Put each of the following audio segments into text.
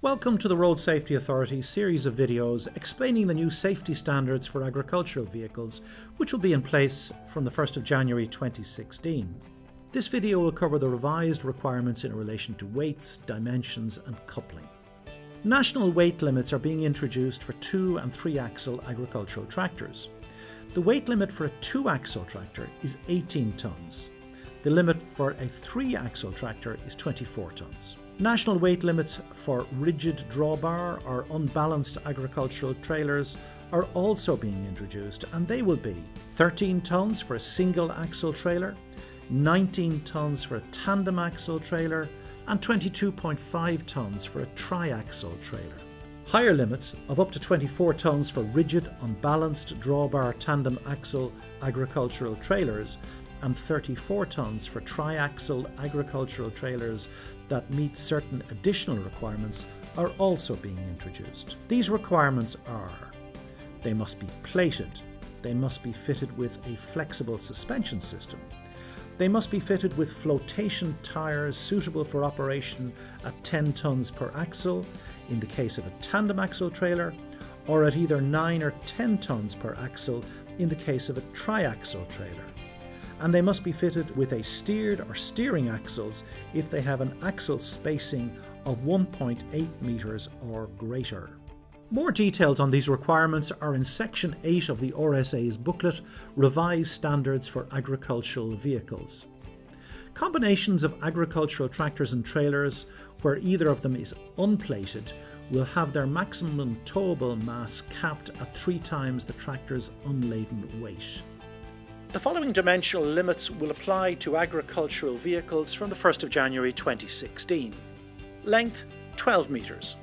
Welcome to the Road Safety Authority series of videos explaining the new safety standards for agricultural vehicles which will be in place from the 1st of January 2016. This video will cover the revised requirements in relation to weights, dimensions and coupling. National weight limits are being introduced for two and three axle agricultural tractors. The weight limit for a two axle tractor is 18 tonnes. The limit for a three axle tractor is 24 tonnes. National weight limits for rigid drawbar or unbalanced agricultural trailers are also being introduced and they will be 13 tonnes for a single axle trailer, 19 tonnes for a tandem axle trailer and 22.5 tonnes for a triaxle trailer. Higher limits of up to 24 tonnes for rigid, unbalanced drawbar tandem axle agricultural trailers and 34 tonnes for triaxle agricultural trailers that meet certain additional requirements are also being introduced. These requirements are they must be plated, they must be fitted with a flexible suspension system, they must be fitted with flotation tyres suitable for operation at 10 tonnes per axle in the case of a tandem axle trailer, or at either 9 or 10 tonnes per axle in the case of a triaxle trailer and they must be fitted with a steered or steering axles if they have an axle spacing of 1.8 metres or greater. More details on these requirements are in Section 8 of the RSA's booklet Revised Standards for Agricultural Vehicles. Combinations of agricultural tractors and trailers, where either of them is unplated, will have their maximum towable mass capped at three times the tractor's unladen weight. The following dimensional limits will apply to agricultural vehicles from the 1st of January 2016. Length 12 metres,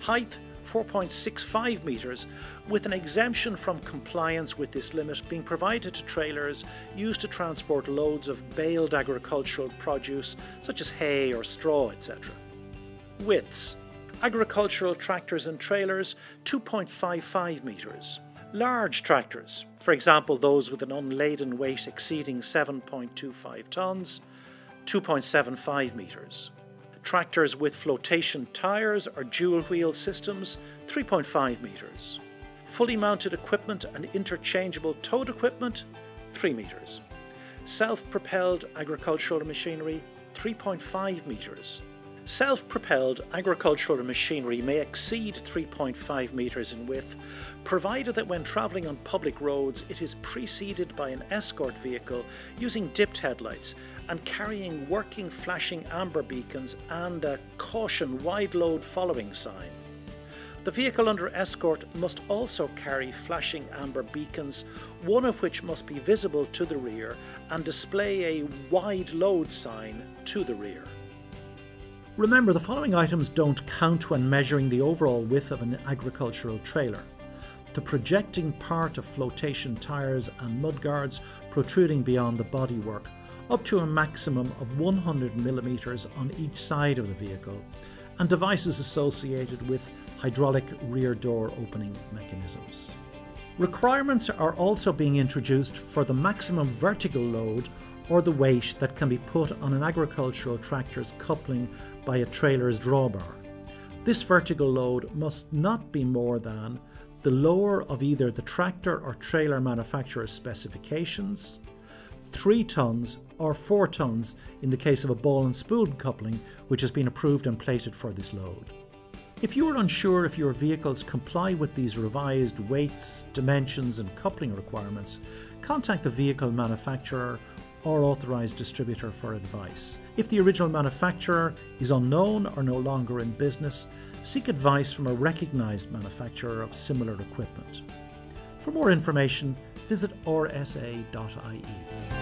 height 4.65 metres, with an exemption from compliance with this limit being provided to trailers used to transport loads of baled agricultural produce such as hay or straw, etc. Widths Agricultural tractors and trailers 2.55 metres. Large tractors, for example those with an unladen weight exceeding 7.25 tonnes, 2.75 metres. Tractors with flotation tyres or dual wheel systems, 3.5 metres. Fully mounted equipment and interchangeable towed equipment, 3 metres. Self propelled agricultural machinery, 3.5 metres. Self-propelled agricultural machinery may exceed 3.5 metres in width, provided that when travelling on public roads it is preceded by an escort vehicle using dipped headlights and carrying working flashing amber beacons and a caution wide load following sign. The vehicle under escort must also carry flashing amber beacons, one of which must be visible to the rear and display a wide load sign to the rear. Remember, the following items don't count when measuring the overall width of an agricultural trailer. The projecting part of flotation tyres and mudguards protruding beyond the bodywork, up to a maximum of 100mm on each side of the vehicle, and devices associated with hydraulic rear door opening mechanisms. Requirements are also being introduced for the maximum vertical load or the weight that can be put on an agricultural tractor's coupling by a trailer's drawbar. This vertical load must not be more than the lower of either the tractor or trailer manufacturer's specifications, 3 tonnes or 4 tonnes in the case of a ball and spoon coupling which has been approved and plated for this load. If you are unsure if your vehicles comply with these revised weights, dimensions and coupling requirements, contact the vehicle manufacturer or authorised distributor for advice. If the original manufacturer is unknown or no longer in business, seek advice from a recognised manufacturer of similar equipment. For more information, visit rsa.ie.